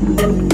America,